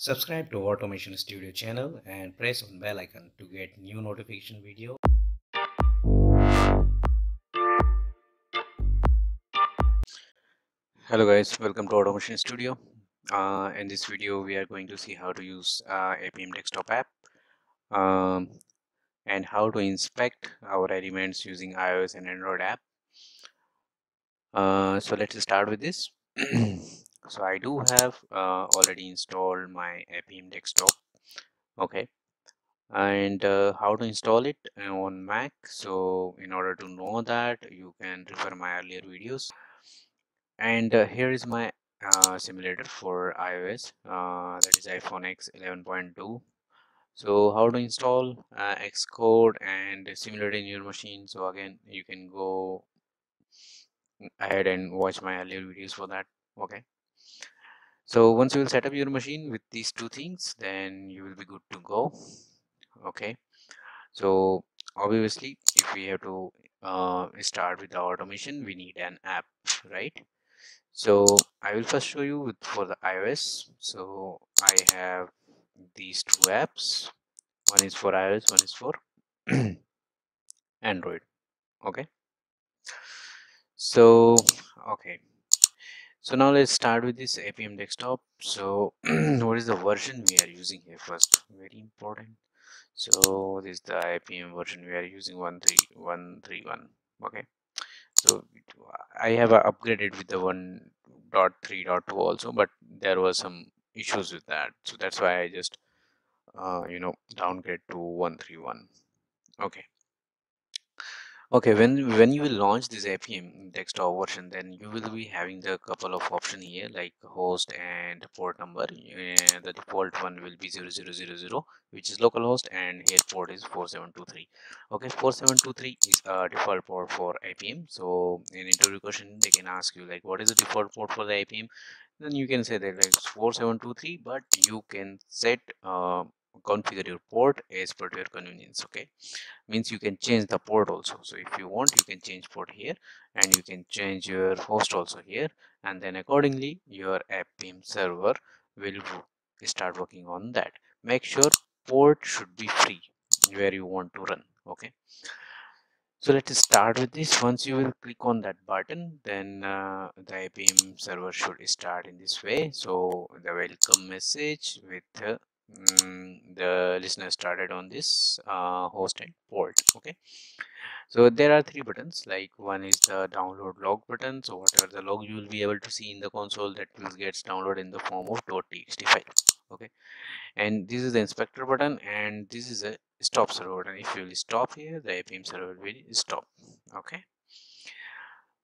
Subscribe to Automation Studio channel and press on bell icon to get new notification video. Hello guys, welcome to Automation Studio. Uh, in this video, we are going to see how to use uh, Appium desktop app um, and how to inspect our elements using iOS and Android app. Uh, so let's start with this. so I do have uh, already installed my Appium desktop okay? And uh, how to install it on Mac. So in order to know that you can refer my earlier videos. And uh, here is my uh, simulator for iOS uh, that is iPhone X 11.2 so how to install uh, Xcode and simulate in your machine. So again you can go ahead and watch my earlier videos for that okay so once you will set up your machine with these two things then you will be good to go okay? So obviously if we have to uh, start with the automation we need an app right? So I will first show you with, for the iOS. So I have these two apps. One is for iOS one is for Android okay? So okay so now let's start with this Appium desktop. So what is the version we are using here first? Very important. So this is the Appium version we are using 13131 okay? So i have uh, upgraded with the 1.3.2 also but there was some issues with that. So that's why i just uh, you know downgrade to 131 okay okay when when you will launch this Appium desktop version then you will be having the couple of options here like host and port number. The default one will be 0000 which is localhost and here port is 4723 okay 4723 is a default port for Appium so in interview question they can ask you like what is the default port for the Appium then you can say that like 4723 but you can set uh, configure your port as per your convenience okay? Means you can change the port also. So if you want you can change port here and you can change your host also here and then accordingly your Appium server will start working on that. Make sure port should be free where you want to run okay? So let's start with this. Once you will click on that button then uh, the Appium server should start in this way. So the welcome message with uh, Mm, the listener started on this uh, host and port okay? So there are three buttons like one is the download log button so whatever the log you will be able to see in the console that will gets downloaded in the form of .txt file okay? And this is the inspector button and this is a stop server button. If you will stop here the Appium server will stop okay?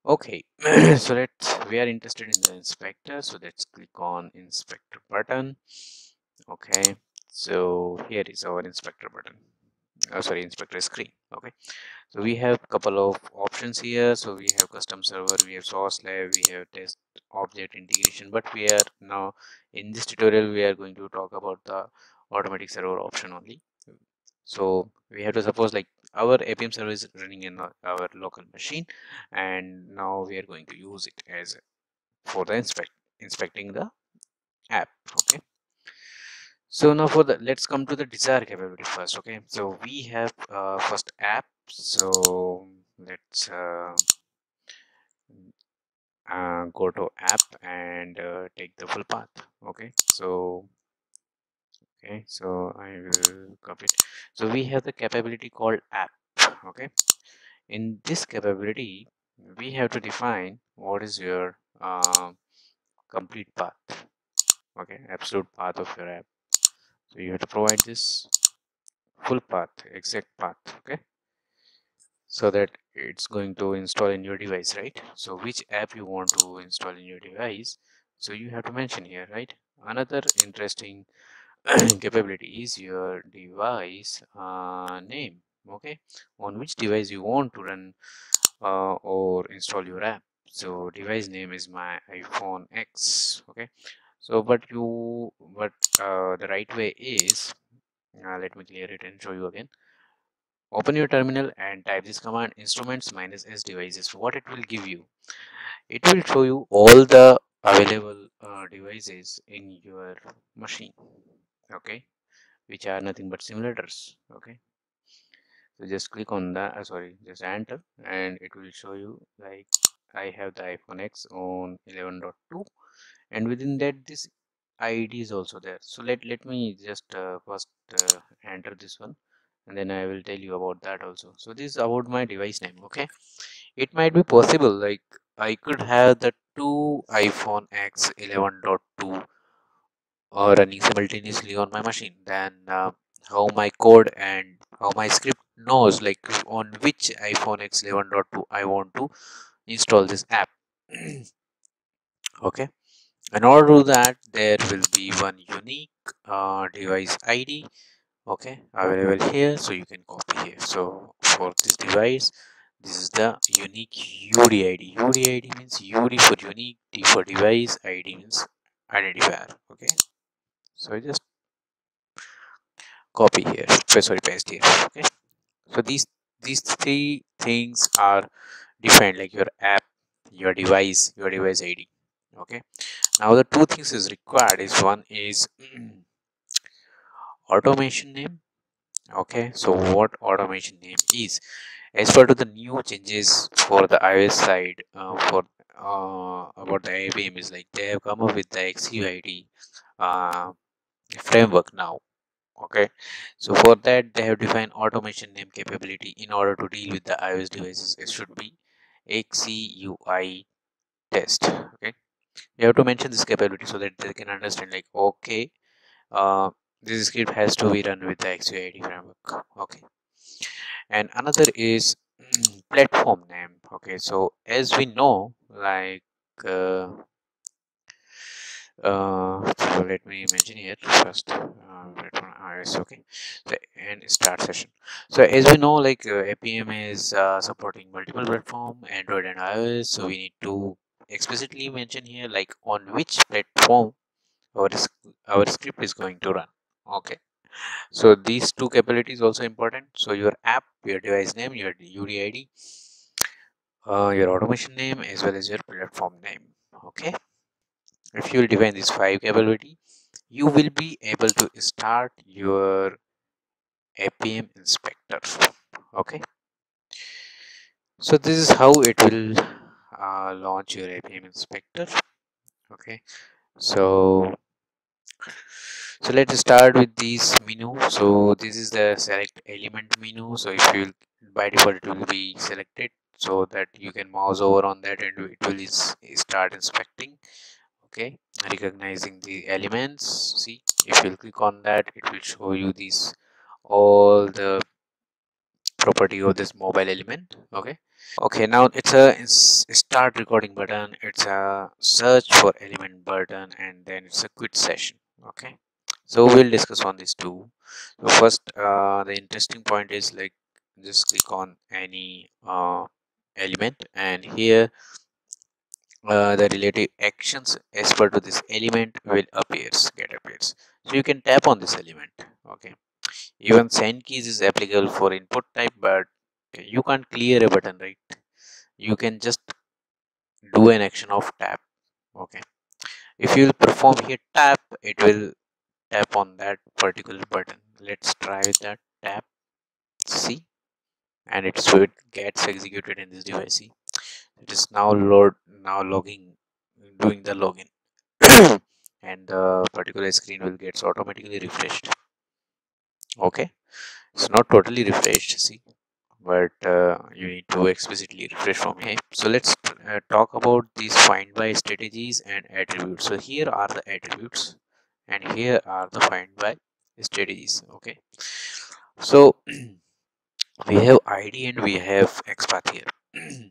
Okay so let's we are interested in the inspector so let's click on inspector button okay so here is our inspector button. Oh, sorry inspector screen okay. So we have a couple of options here. So we have custom server we have Sauce Lab we have test object integration but we are now in this tutorial we are going to talk about the automatic server option only. So we have to suppose like our Appium server is running in our local machine and now we are going to use it as for the inspect inspecting the app okay so now for the let's come to the desired capability first okay? So we have uh, first app. So let's uh, uh, go to app and uh, take the full path okay? So okay so i will copy it. So we have the capability called app okay? In this capability we have to define what is your uh, complete path okay? Absolute path of your app so you have to provide this full path exact path okay? So that it's going to install in your device right? So which app you want to install in your device so you have to mention here right? Another interesting capability is your device uh, name okay? On which device you want to run uh, or install your app. So device name is my iphone x okay so but you but uh, the right way is uh, let me clear it and show you again. Open your terminal and type this command instruments minus s devices. What it will give you? It will show you all the available uh, devices in your machine okay? Which are nothing but simulators okay? So just click on the uh, sorry just enter and it will show you like i have the iphone x on 11.2 and within that this id is also there. So let let me just uh, first uh, enter this one and then i will tell you about that also. So this is about my device name okay? It might be possible like i could have the two iphone x 11.2 uh, running simultaneously on my machine. Then uh, how my code and how my script knows like on which iphone x 11.2 i want to install this app. Okay in order to do that there will be one unique uh, device id okay available here so you can copy here so for this device this is the unique UDID. UDID means UD for unique, D for device, ID means identifier. Okay, so I just copy here sorry paste here okay so these these three things are defined like your app your device your device id okay. Now the two things is required is one is automation name. Okay. So what automation name is? As per to the new changes for the ios side uh, for uh, about the Appium is like they have come up with the XUID uh, framework now. Okay. So for that they have defined automation name capability in order to deal with the ios devices. It should be xui test. Okay you have to mention this capability so that they can understand like okay uh, this script has to be run with the xuid framework. Okay. And another is platform name. Okay so as we know like uh, uh, so let me mention here. First uh, iOS okay. So and start session. So as we know like uh, Appium is uh, supporting multiple platform android and ios so we need to explicitly mention here like on which platform our, our script is going to run. Okay. So these two capabilities also important. So your app your device name your udid uh, your automation name as well as your platform name. Okay. If you will define this five capability you will be able to start your Appium inspector. Okay. So this is how it will uh, launch your Appium inspector. Okay. So so let's start with this menu. So this is the select element menu. So if you by default it will be selected so that you can mouse over on that and it will start inspecting. Okay. Recognizing the elements. See if you click on that it will show you these all the property of this mobile element okay? Okay now it's a start recording button it's a search for element button and then it's a quit session okay? So we'll discuss on these two. So first uh, the interesting point is like just click on any uh, element and here uh, the relative actions as per to this element will appears get appears. So you can tap on this element okay even send keys is applicable for input type but you can't clear a button right? You can just do an action of tap okay? If you perform here tap it will tap on that particular button. Let's try that tap see? And it's so it gets executed in this device see? It is now load now logging doing the login. And the particular screen will gets automatically refreshed okay. It's not totally refreshed see but uh, you need to explicitly refresh from here. So let's uh, talk about these find by strategies and attributes. So here are the attributes and here are the find by strategies okay? So we have id and we have xpath here.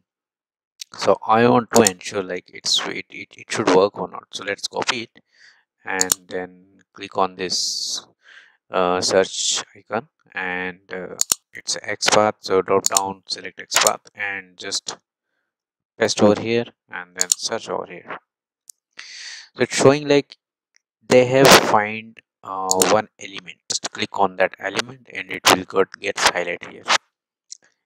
So i want to ensure like it's it, it, it should work or not. So let's copy it and then click on this uh, search icon and uh, it's xpath so drop down select xpath and just paste over here and then search over here. So it's showing like they have find uh, one element. Just click on that element and it will get gets highlighted here.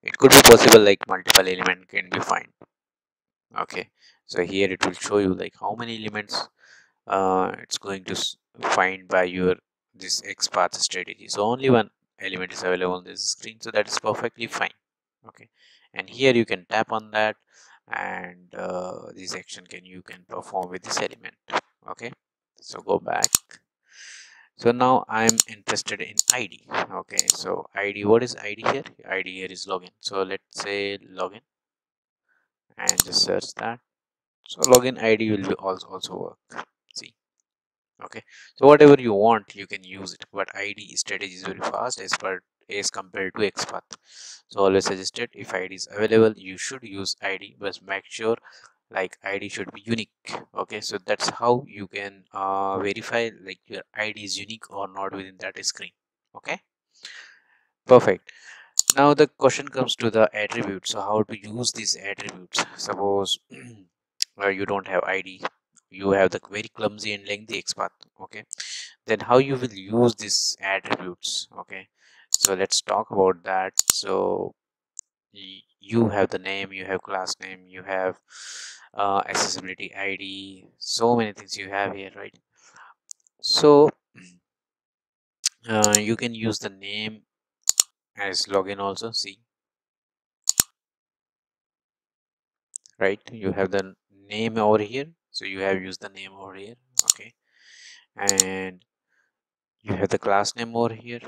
It could be possible like multiple element can be find. Okay so here it will show you like how many elements uh, it's going to find by your this XPath strategy. So only one element is available on this screen. So that is perfectly fine. Okay. And here you can tap on that and uh, this action can you can perform with this element. Okay. So go back. So now I'm interested in ID. Okay. So ID, what is ID here? ID here is login. So let's say login and just search that so login id will also also work okay. So whatever you want you can use it but id strategy is very fast as per as compared to xpath. So always suggested if id is available you should use id but make sure like id should be unique. Okay? So that's how you can uh, verify like your id is unique or not within that screen. Okay? Perfect. Now the question comes to the attributes. So how to use these attributes? Suppose where you don't have id you have the very clumsy and lengthy xpath okay? Then how you will use these attributes okay? So let's talk about that. So you have the name you have class name you have uh, accessibility id so many things you have here right? So uh, you can use the name as login also see? Right you have the name over here so you have used the name over here okay? And you have the class name over here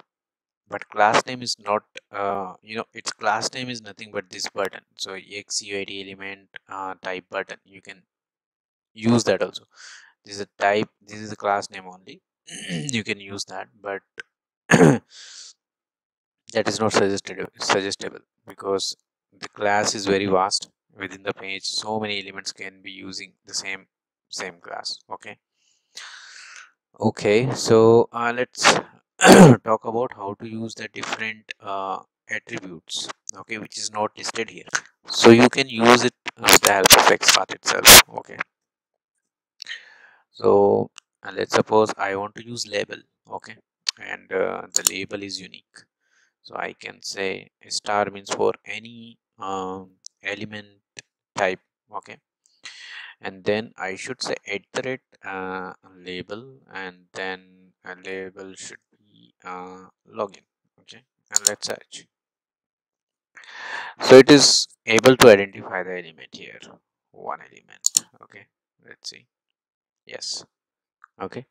but class name is not uh, you know its class name is nothing but this button. So xuid element uh, type button you can use that also. This is a type this is a class name only you can use that but that is not suggested suggestible because the class is very vast within the page. So many elements can be using the same same class okay? Okay so uh, let's talk about how to use the different uh, attributes okay which is not listed here. So you can use it with the help of xpath itself okay? So uh, let's suppose i want to use label okay? And uh, the label is unique. So i can say star means for any um, element type okay and then I should say at the rate uh, label and then a label should be uh, login okay? And let's search. So it is able to identify the element here one element okay? Let's see. Yes okay?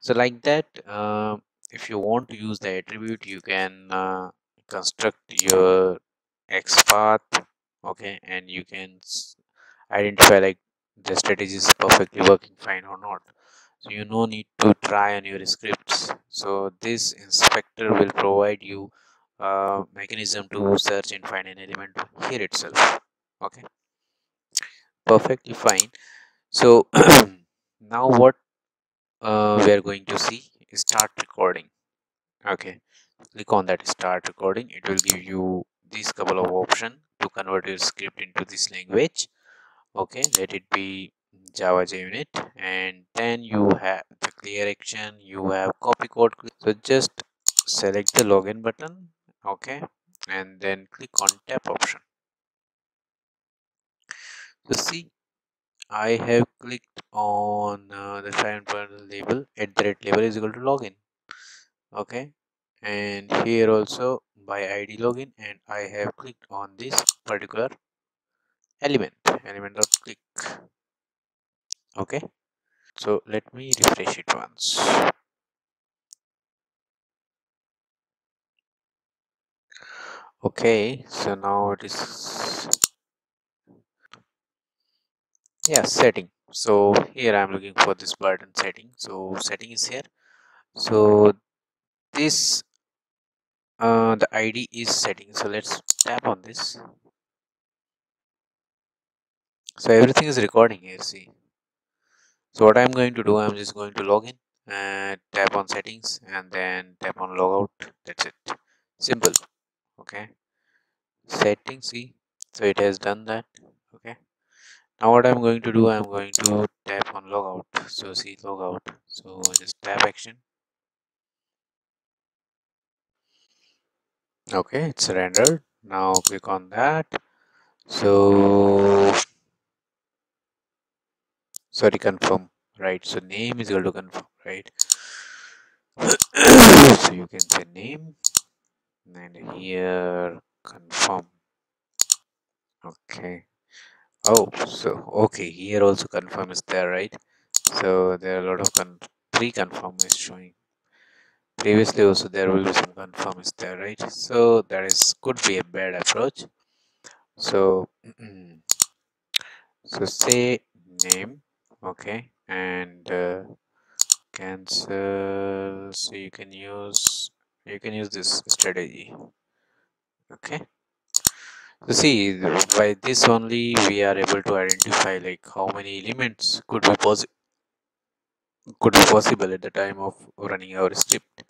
So like that uh, if you want to use the attribute you can uh, construct your xpath okay? And you can identify like the strategy is perfectly working fine or not. So you no need to try on your scripts. So this inspector will provide you a mechanism to search and find an element here itself. Okay? Perfectly fine. So now what uh, we are going to see is start recording. Okay? Click on that start recording. It will give you these couple of options to convert your script into this language okay let it be java junit and then you have the clear action. You have copy code. So just select the login button. Okay. And then click on tap option. So see i have clicked on uh, the sign button label. At the rate label is equal to login. Okay. And here also by id login. And i have clicked on this particular element element dot click. Okay. So let me refresh it once. Okay so now it is yeah setting. So here i'm looking for this button setting. So setting is here. So this uh, the id is setting. So let's tap on this so everything is recording here see. So what i'm going to do i'm just going to log in and tap on settings and then tap on logout. That's it. Simple okay? Settings see? So it has done that okay? Now what i'm going to do i'm going to tap on logout. So see logout. So just tap action. Okay it's rendered. Now click on that. So sorry confirm right? So name is equal to confirm right? So you can say name and here confirm. Okay. Oh so okay here also confirm is there right? So there are a lot of con pre-confirm is showing. Previously also there will be some confirm is there right? So that is could be a bad approach. So so say name okay and uh, cancel so you can use you can use this strategy. Okay. So see by this only we are able to identify like how many elements could be possible could be possible at the time of running our script.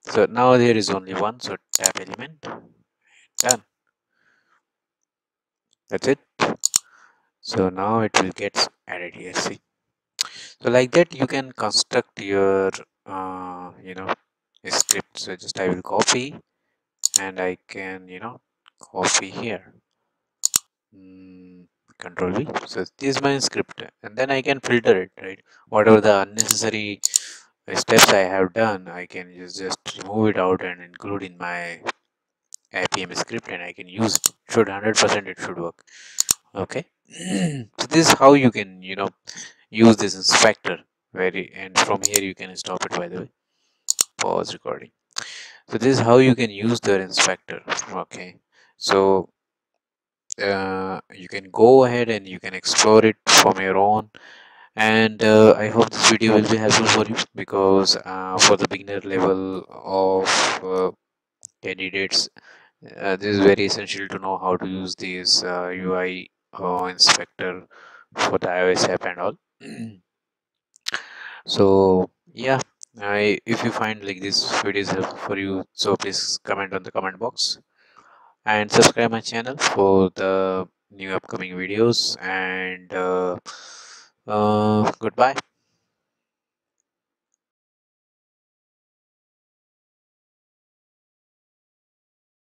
So now there is only one so tap element done. That's it. So now it will get added here see so like that you can construct your uh, you know script. So just i will copy and i can you know copy here. Mm, control v. So this is my script. And then i can filter it right? Whatever the unnecessary steps i have done i can just, just remove it out and include in my Appium script and i can use it. Should 100 percent it should work. Okay so this is how you can you know use this inspector. Very and from here you can stop it by the way. Pause recording. So this is how you can use the inspector. Okay. So uh, you can go ahead and you can explore it from your own. And uh, i hope this video will be helpful for you because uh, for the beginner level of uh, candidates uh, this is very essential to know how to use this ui uh, inspector for the ios app and all. So yeah I, if you find like this video is helpful for you so please comment on the comment box. And subscribe my channel for the new upcoming videos and uh, uh, goodbye